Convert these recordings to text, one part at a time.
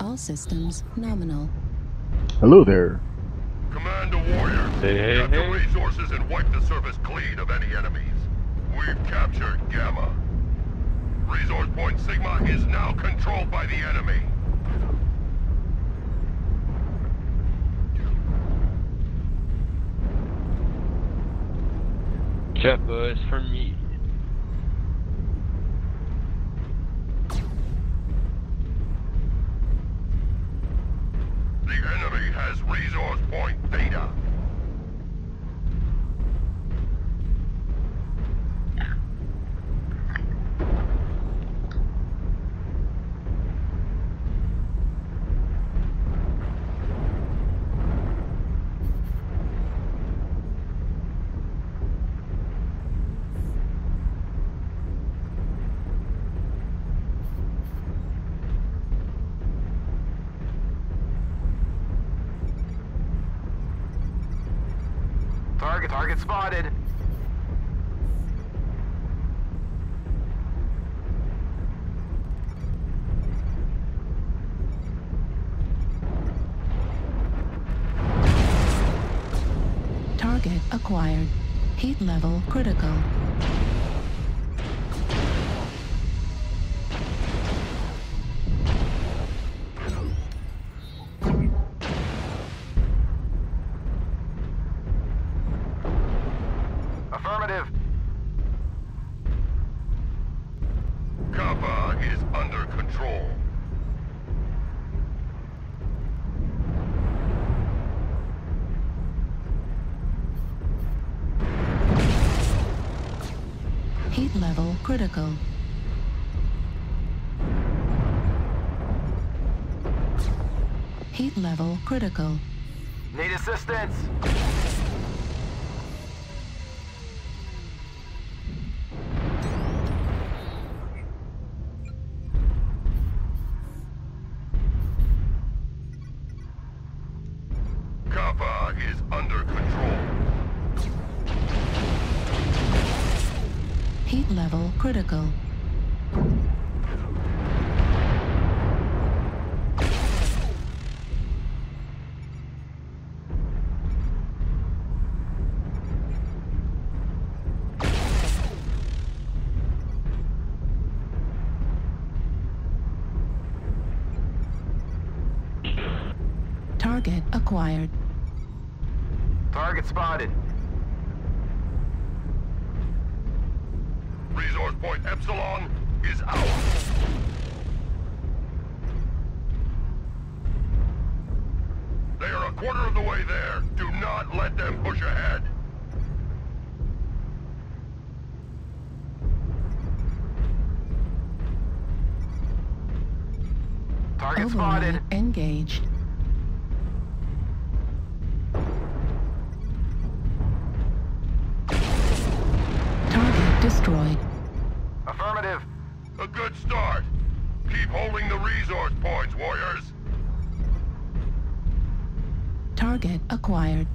All systems nominal. Hello there. Command to warriors. Hey, hey, Get hey. the resources and wipe the surface clean of any enemies. We've captured Gamma. Resource point Sigma is now controlled by the enemy. Kappa is for me. The enemy has resource point Beta. Target, target spotted. Target acquired. Heat level critical. Critical. Heat level critical. Need assistance. Heat level critical. Target acquired. Target spotted. Resource point Epsilon is ours. They are a quarter of the way there. Do not let them push ahead. Target spotted. Override engaged. Target destroyed. Affirmative. A good start. Keep holding the resource points, warriors. Target acquired.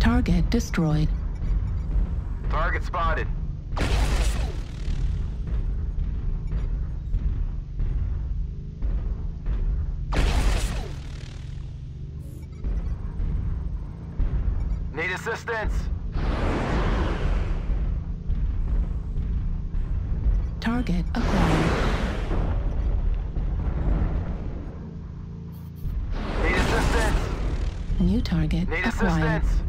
Target destroyed. Target spotted. Need assistance. Target acquired. Need assistance. New target Need acquired. assistance.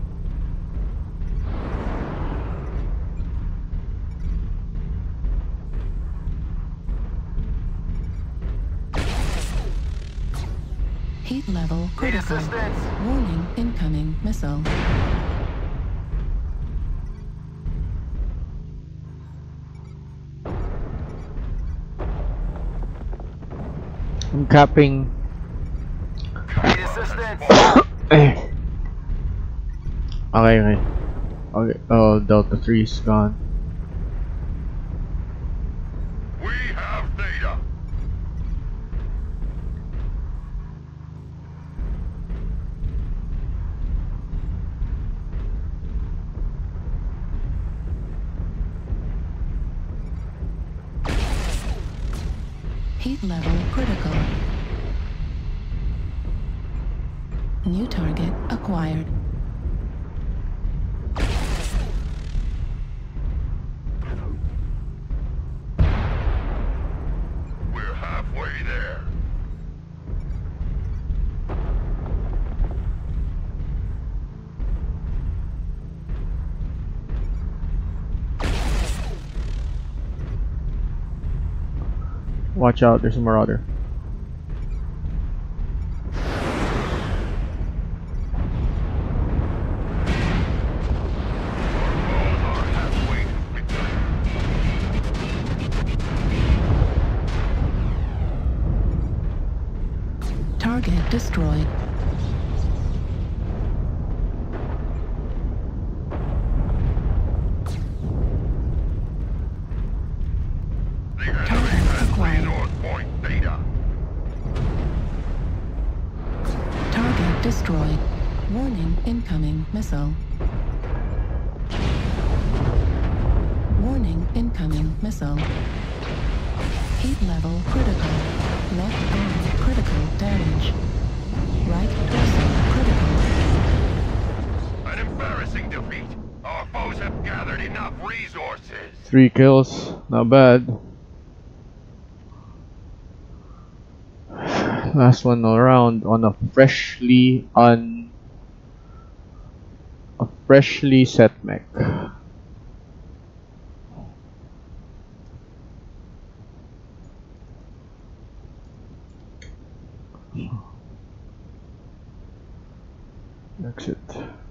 Heat level Need critical. assistance. Warning incoming missile. I'm capping. Okay, okay. Okay, oh, Delta 3 is gone. Heat level critical. New target acquired. Watch out, there's a marauder. Target destroyed. Destroyed. Warning incoming missile. Warning incoming missile. Heat level critical. Left arm critical damage. Right torso critical. An embarrassing defeat. Our foes have gathered enough resources. Three kills, not bad. last one around on a freshly un a freshly set mech. Exit.